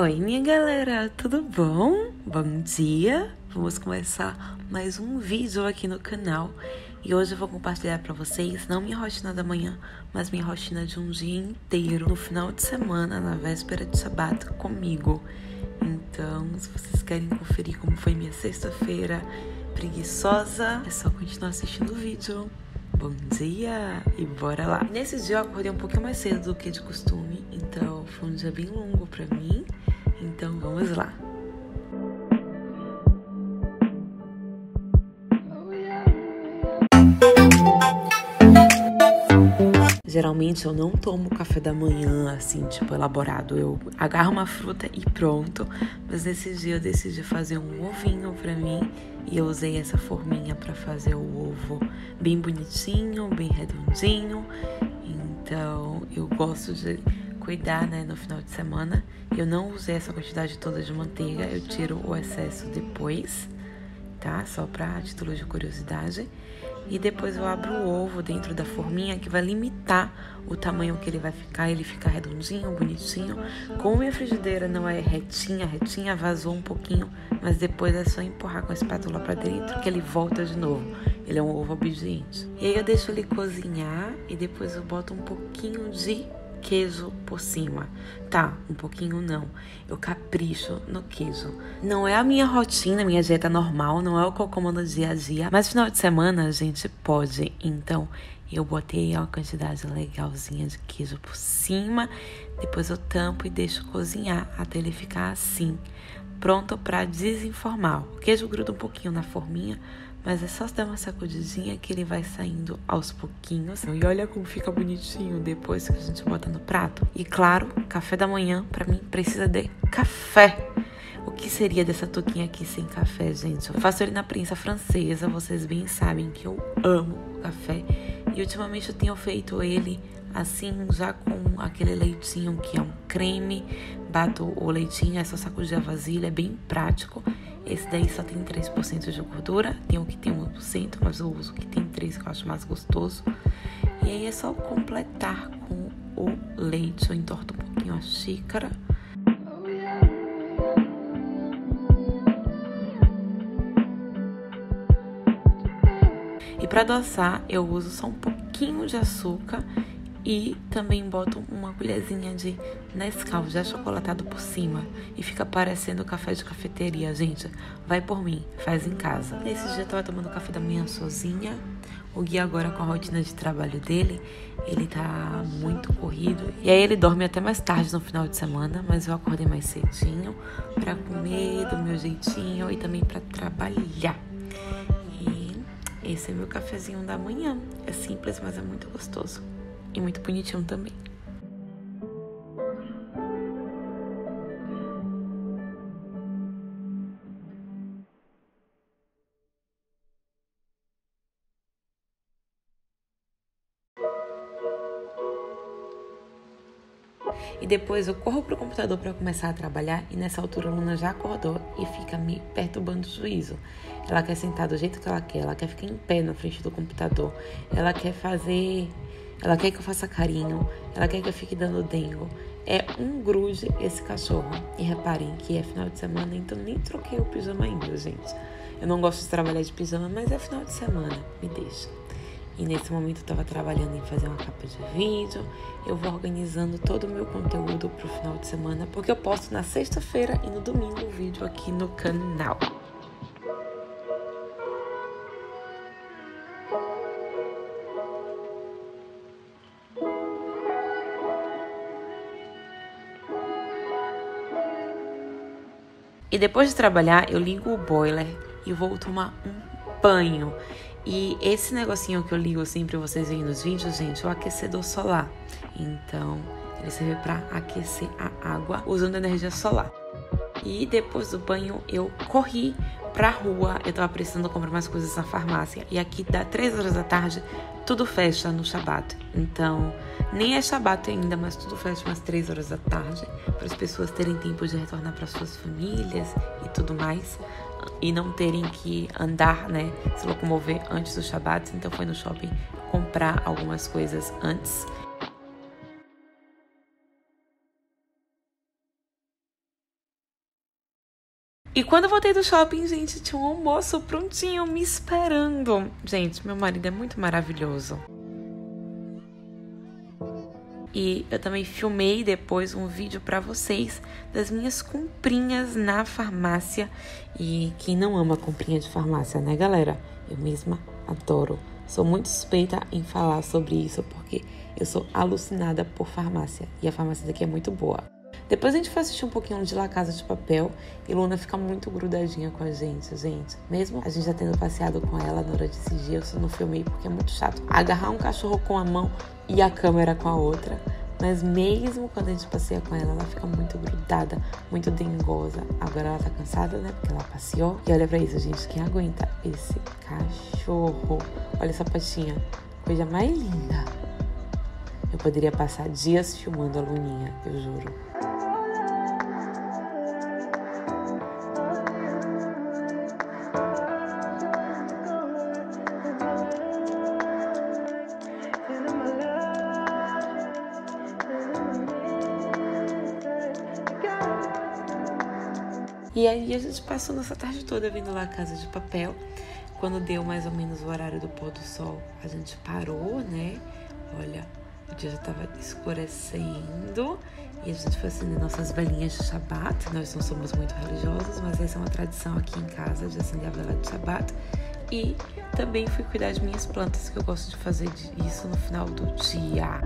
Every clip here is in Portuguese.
Oi, minha galera, tudo bom? Bom dia! Vamos começar mais um vídeo aqui no canal e hoje eu vou compartilhar para vocês não minha rotina da manhã, mas minha rotina de um dia inteiro no final de semana, na véspera de Shabat comigo. Então, se vocês querem conferir como foi minha sexta-feira preguiçosa, é só continuar assistindo o vídeo. Bom dia e bora lá! Nesse dia eu acordei um pouquinho mais cedo do que de costume, então foi um dia bem longo para mim. Então vamos lá. Geralmente eu não tomo café da manhã assim, tipo, elaborado. Eu agarro uma fruta e pronto. Mas nesse dia eu decidi fazer um ovinho pra mim. E eu usei essa forminha para fazer o ovo bem bonitinho, bem redondinho. Então eu gosto de cuidar, né, no final de semana. Eu não usei essa quantidade toda de manteiga, eu tiro o excesso depois, tá? Só pra título de curiosidade. E depois eu abro o ovo dentro da forminha que vai limitar o tamanho que ele vai ficar. Ele fica redondinho, bonitinho. Como minha frigideira não é retinha, retinha, vazou um pouquinho, mas depois é só empurrar com a espátula para dentro que ele volta de novo. Ele é um ovo obediente. E aí eu deixo ele cozinhar e depois eu boto um pouquinho de queijo por cima. Tá, um pouquinho não. Eu capricho no queijo. Não é a minha rotina, minha dieta normal, não é o que eu como no dia a dia. Mas final de semana a gente pode. Então eu botei uma quantidade legalzinha de queijo por cima. Depois eu tampo e deixo cozinhar até ele ficar assim. Pronto para desenformar. O queijo gruda um pouquinho na forminha mas é só dar uma sacudidinha que ele vai saindo aos pouquinhos. E olha como fica bonitinho depois que a gente bota no prato. E claro, café da manhã, para mim, precisa de café. O que seria dessa touquinha aqui sem café, gente? Eu faço ele na prensa francesa, vocês bem sabem que eu amo café. E ultimamente eu tenho feito ele assim, já com aquele leitinho que é um creme. Bato o leitinho, é só sacudir a vasilha, é bem prático. Esse daí só tem 3% de gordura. Tem um que tem 1%, mas eu uso o que tem 3%, que eu acho mais gostoso. E aí é só completar com o leite. Eu entorto um pouquinho a xícara. E para adoçar, eu uso só um pouquinho de açúcar e também boto uma colherzinha de Nescau já chocolatado por cima e fica parecendo café de cafeteria, gente. Vai por mim, faz em casa. Nesse dia eu tava tomando café da manhã sozinha. O Gui agora com a rotina de trabalho dele, ele tá muito corrido. E aí ele dorme até mais tarde no final de semana, mas eu acordei mais cedinho para comer do meu jeitinho e também para trabalhar. E esse é meu cafezinho da manhã. É simples, mas é muito gostoso e muito bonitinho também. Depois eu corro pro computador para começar a trabalhar e nessa altura a Luna já acordou e fica me perturbando o juízo. Ela quer sentar do jeito que ela quer, ela quer ficar em pé na frente do computador, ela quer fazer ela quer que eu faça carinho, ela quer que eu fique dando dengo. É um grude esse cachorro. E reparem que é final de semana, então nem troquei o pijama ainda, gente. Eu não gosto de trabalhar de pijama, mas é final de semana, me deixa. E nesse momento eu tava trabalhando em fazer uma capa de vídeo. Eu vou organizando todo o meu conteúdo pro final de semana, porque eu posto na sexta-feira e no domingo o vídeo aqui no canal. E depois de trabalhar, eu ligo o boiler e vou tomar um banho. E esse negocinho que eu ligo assim pra vocês verem nos vídeos, gente, é o aquecedor solar. Então, ele serve para aquecer a água usando energia solar. E depois do banho, eu corri pra rua. Eu tava precisando comprar mais coisas na farmácia. E aqui dá 3 horas da tarde, tudo fecha no Shabat. Então, nem é Shabat ainda, mas tudo fecha umas 3 horas da tarde. Para as pessoas terem tempo de retornar para suas famílias e tudo mais. E não terem que andar, né? Se locomover antes do Shabat. Então, foi no shopping comprar algumas coisas antes. E quando eu voltei do shopping, gente, tinha um almoço prontinho me esperando. Gente, meu marido é muito maravilhoso. E eu também filmei depois um vídeo para vocês das minhas comprinhas na farmácia. E quem não ama comprinha de farmácia, né, galera? Eu mesma adoro. Sou muito suspeita em falar sobre isso porque eu sou alucinada por farmácia e a farmácia daqui é muito boa. Depois a gente foi assistir um pouquinho de La Casa de Papel e Luna fica muito grudadinha com a gente, gente. Mesmo a gente já tendo passeado com ela na hora de exigir, eu só não filmei porque é muito chato. Agarrar um cachorro com a mão e a câmera com a outra. Mas mesmo quando a gente passeia com ela, ela fica muito grudada, muito dengosa. Agora ela tá cansada, né? Porque ela passeou. E olha pra isso, gente. Quem aguenta esse cachorro? Olha essa patinha. Coisa mais linda. Eu poderia passar dias filmando a Luninha, eu juro. E aí a gente passou nossa tarde toda vindo lá à Casa de Papel. Quando deu mais ou menos o horário do pôr do sol, a gente parou, né? Olha, o dia já estava escurecendo e a gente foi acender nossas velinhas de Shabat. Nós não somos muito religiosos, mas essa é uma tradição aqui em casa de acender a vela de Shabat. E também fui cuidar de minhas plantas, que eu gosto de fazer isso no final do dia.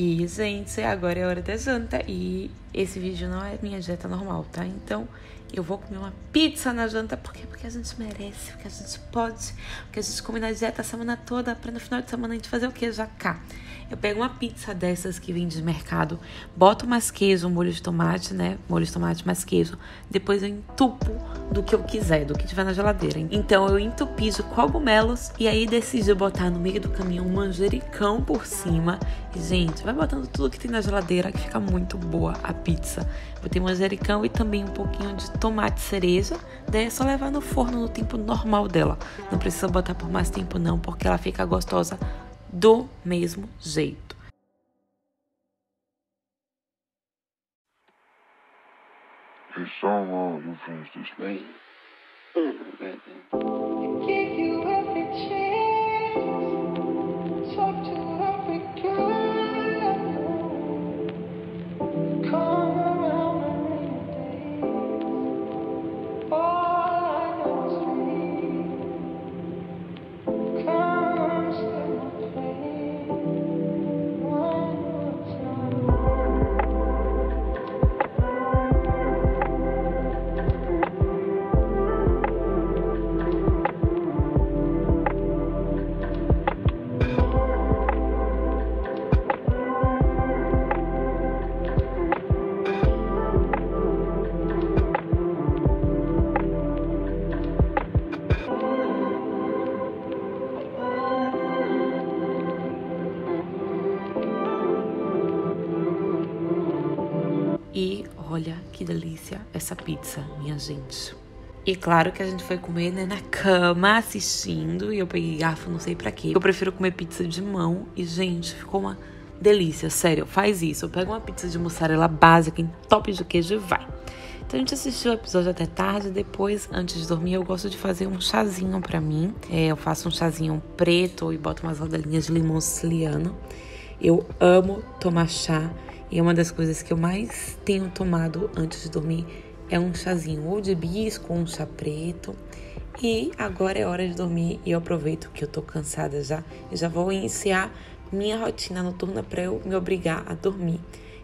E, gente, agora é hora da janta e esse vídeo não é minha dieta normal, tá? Então, eu vou comer uma pizza na janta, por quê? Porque a gente merece, porque a gente pode, porque a gente come na dieta a semana toda, pra no final de semana a gente fazer o quê? Já cá. Eu pego uma pizza dessas que vem de mercado, boto mais queijo, molho de tomate, né? Molho de tomate mais queijo. Depois eu entupo do que eu quiser, do que tiver na geladeira. Então eu entupi de cogumelos e aí decidi botar no meio do caminho um manjericão por cima. E, gente, vai botando tudo que tem na geladeira que fica muito boa a pizza. Botei manjericão e também um pouquinho de tomate cereja. Daí é só levar no forno no tempo normal dela. Não precisa botar por mais tempo não, porque ela fica gostosa do mesmo jeito. Hey, Summer, you finished this thing? Olha que delícia essa pizza, minha gente. E claro que a gente foi comer né, na cama, assistindo, e eu peguei garfo, não sei para quê. Eu prefiro comer pizza de mão, e gente, ficou uma delícia, sério, faz isso. Eu pego uma pizza de mussarela básica em top de queijo e vai. Então a gente assistiu o episódio até tarde, depois, antes de dormir, eu gosto de fazer um chazinho para mim. É, eu faço um chazinho preto e boto umas rodelinhas de limão siciliano. Eu amo tomar chá e uma das coisas que eu mais tenho tomado antes de dormir é um chazinho ou de hibisco ou um chá preto. E agora é hora de dormir e eu aproveito que eu tô cansada já e já vou iniciar minha rotina noturna para eu me obrigar a dormir.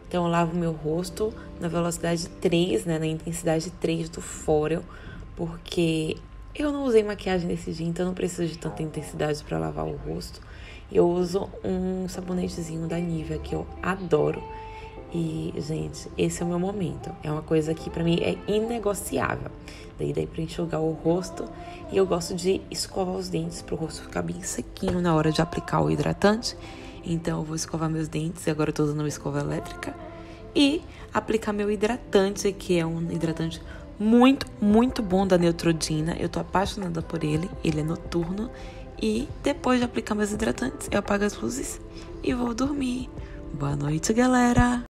Então eu lavo meu rosto na velocidade 3, né, na intensidade 3 do Forel, porque eu não usei maquiagem nesse dia, então não preciso de tanta intensidade para lavar o rosto. Eu uso um sabonetezinho da Nivea que eu adoro e, gente, esse é o meu momento. É uma coisa que para mim é inegociável. Daí daí para enxugar o rosto e eu gosto de escovar os dentes para o rosto ficar bem sequinho na hora de aplicar o hidratante. Então eu vou escovar meus dentes, e agora eu tô usando uma escova elétrica e aplicar meu hidratante, que é um hidratante muito, muito bom da Neutrogena. Eu tô apaixonada por ele, ele é noturno E depois de aplicar meus hidratantes, eu apago as luzes e vou dormir. Boa noite, galera!